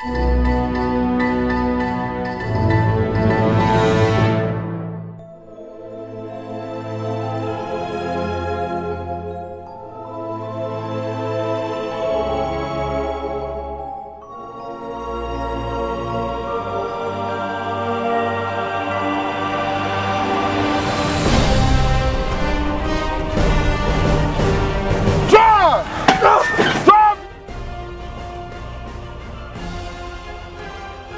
John!